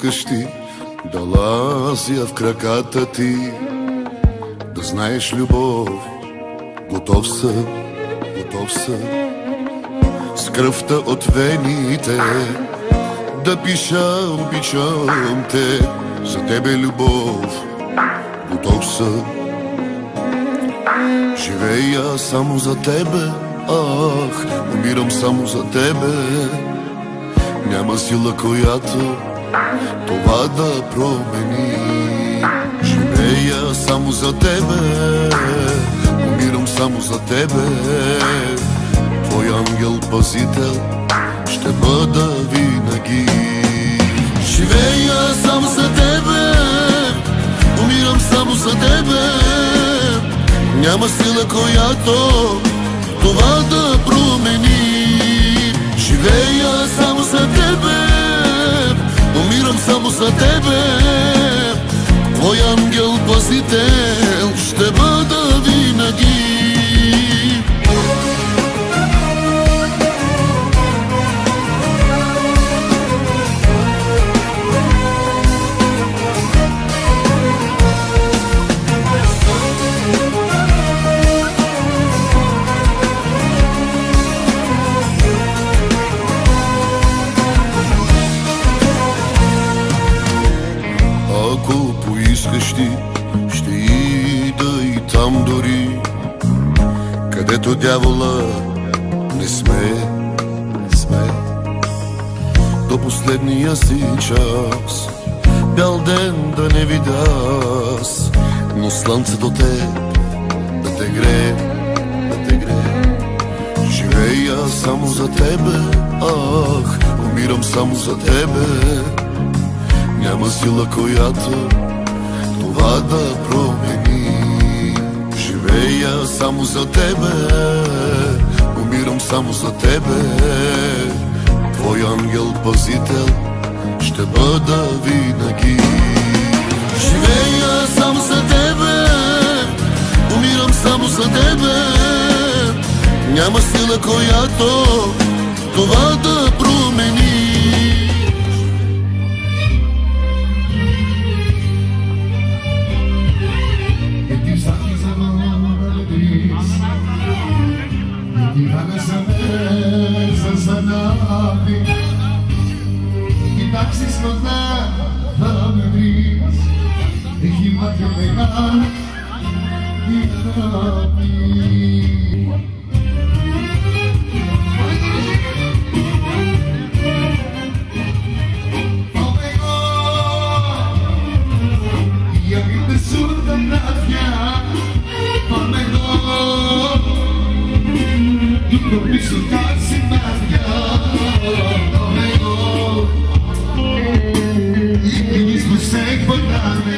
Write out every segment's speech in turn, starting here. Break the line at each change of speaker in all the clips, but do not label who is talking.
Поискаш ти да лазя в краката ти, да знаеш любов, готов съм, готов съм. С кръвта от вените да пиша, обичам те, за тебе любов, готов съм. Живея само за тебе, ах, умирам само за тебе. Няма сила, която това да промени. Живея само за тебе, умирам само за тебе. Твой ангел пазител ще бъда винаги. Живея само за тебе, умирам само за тебе. Няма сила, която това да промени. Живея само за тебе, умирам само за тебе. Твой ангел пазител ще бъда винаги. Грее, да те грее. Живея само за тебе, ах, умирам само за тебе. Няма сила, която това да промени. Живея само за тебе, умирам само за тебе. Твой ангел пазител ще бъда винаги. Живея само за тебе, умирам само за тебе. Няма сила, която това да промени.
encontrarme.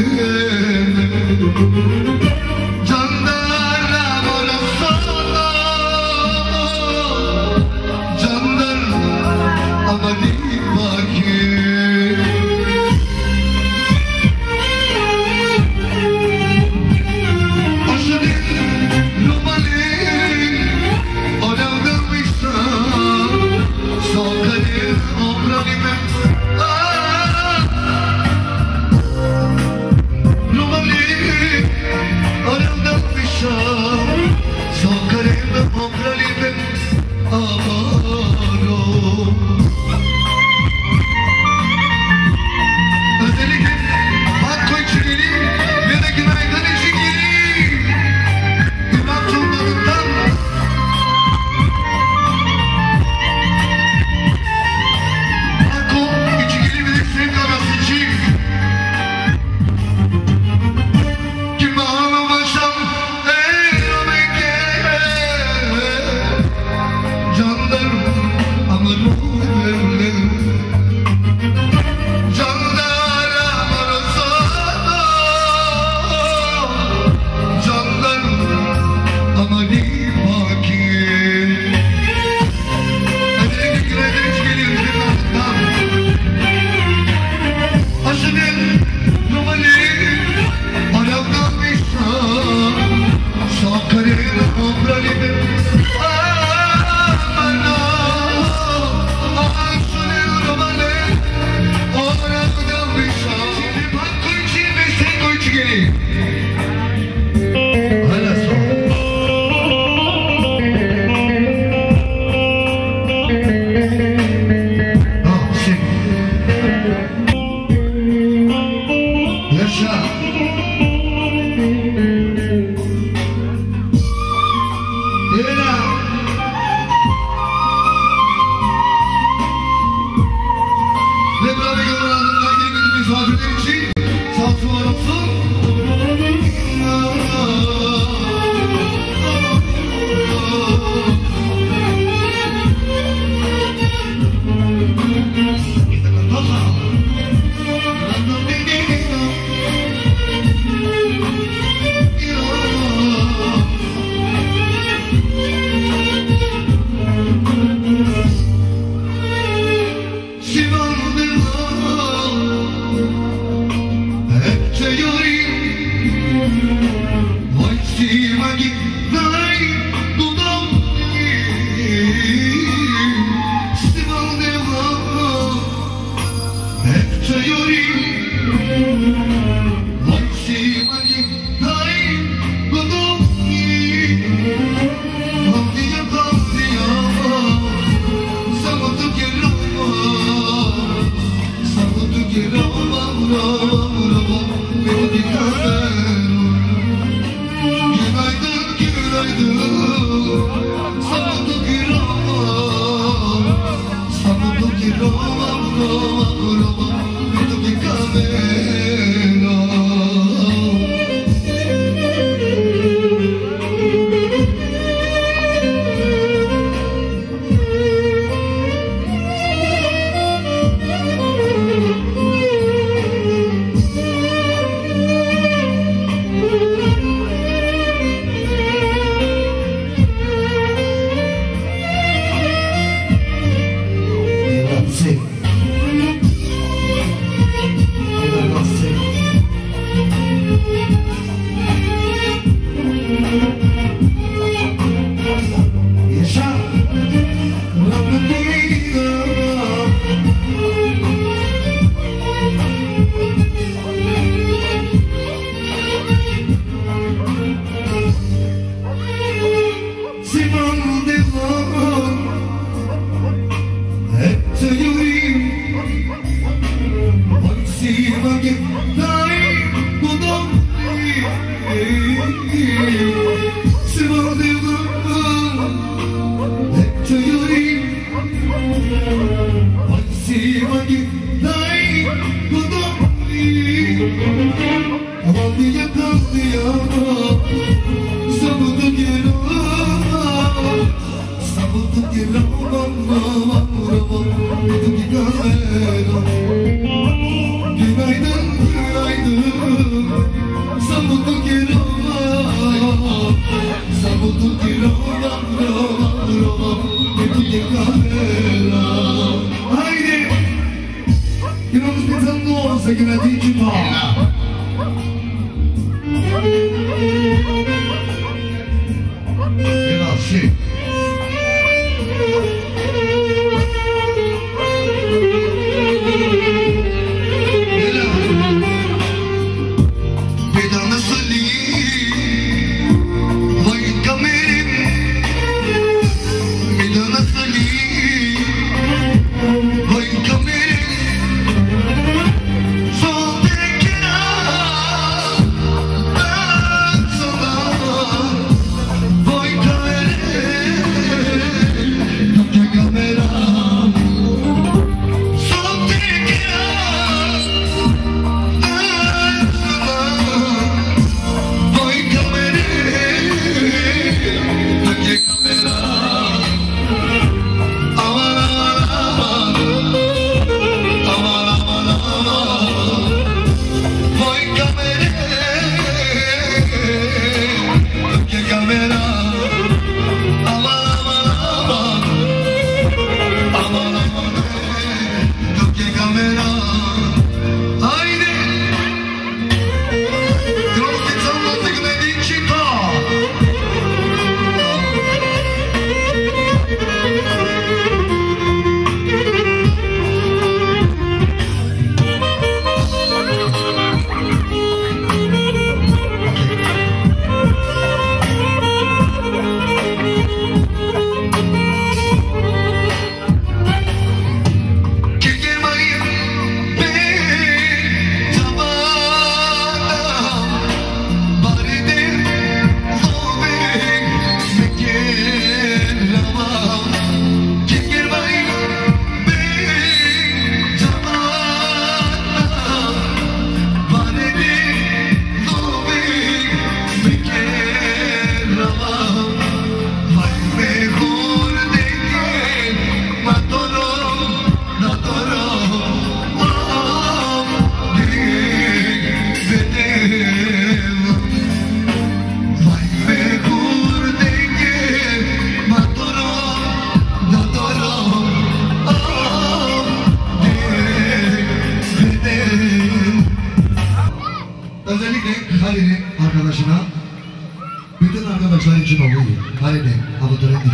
even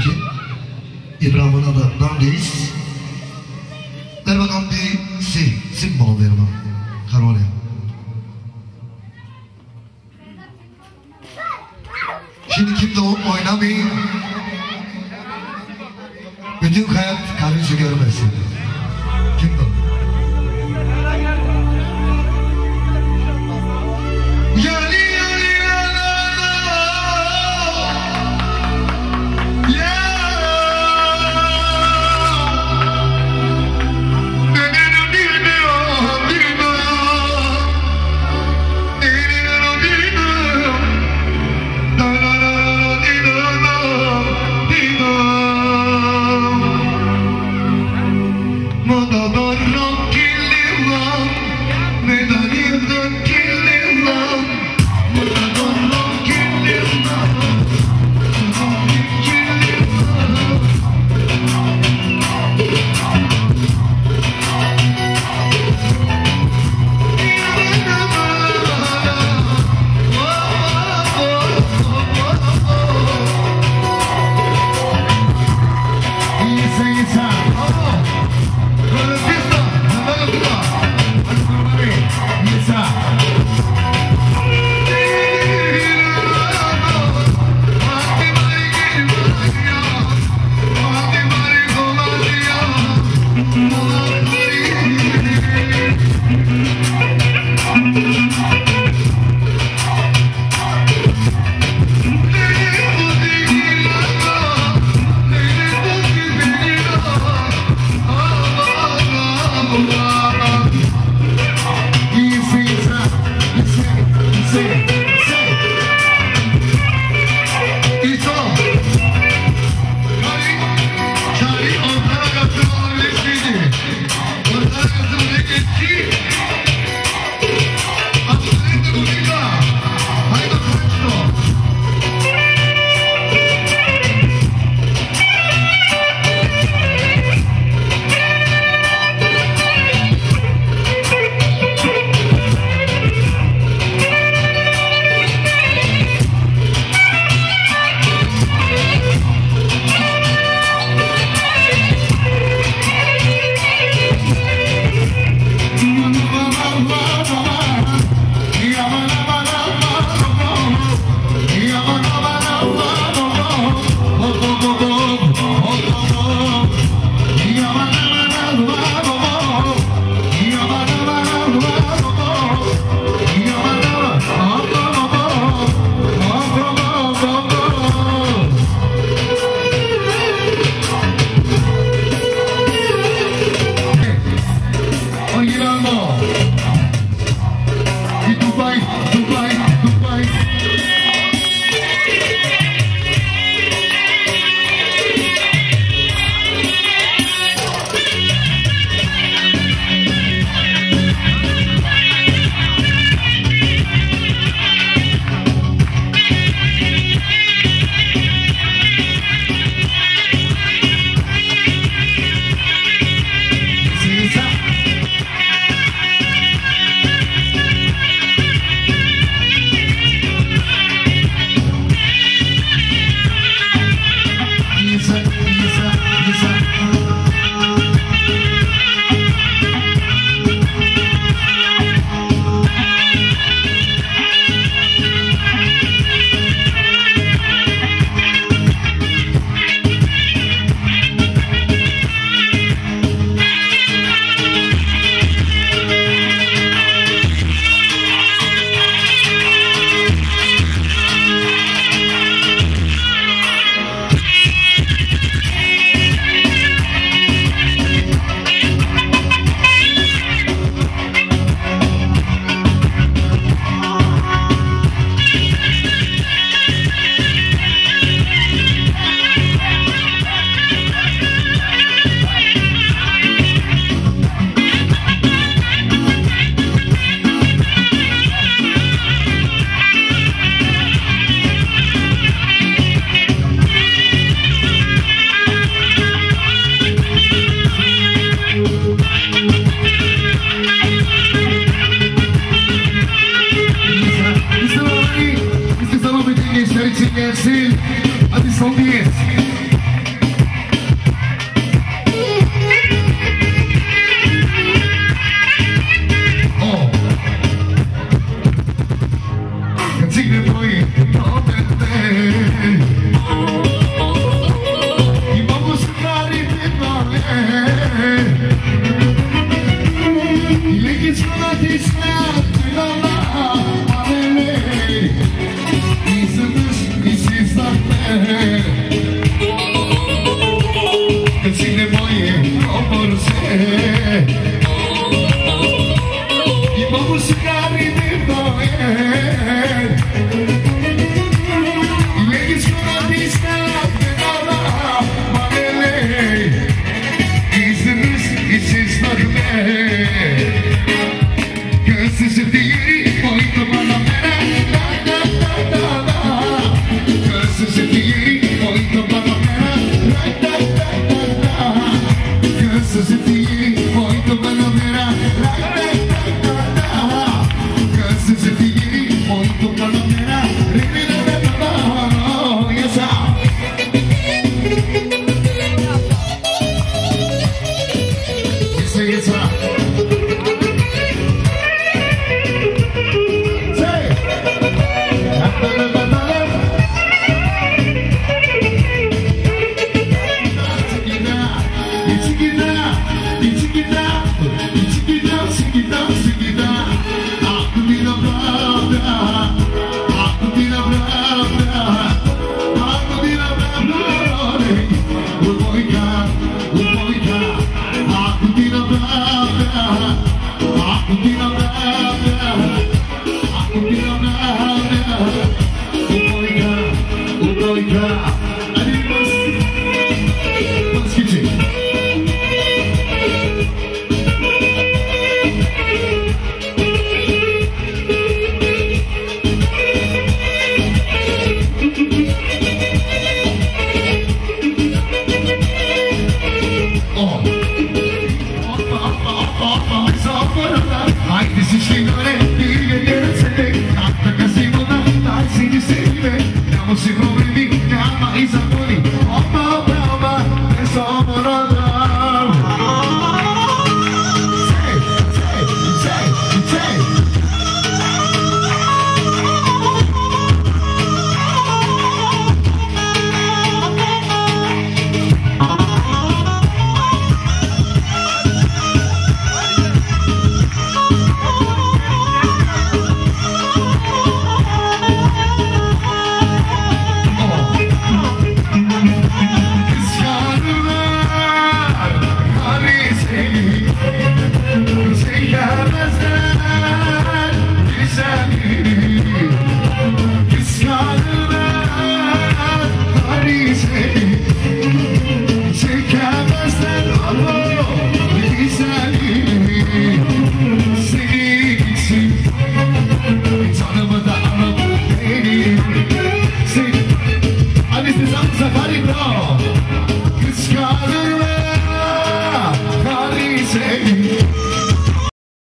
ki İbrahim'in adı Namdeyiz. Ver bakalım bir si, sim bana ver bakalım. Karolya. Şimdi kimde oynamayın. Bütün hayat
karınca
görmesin.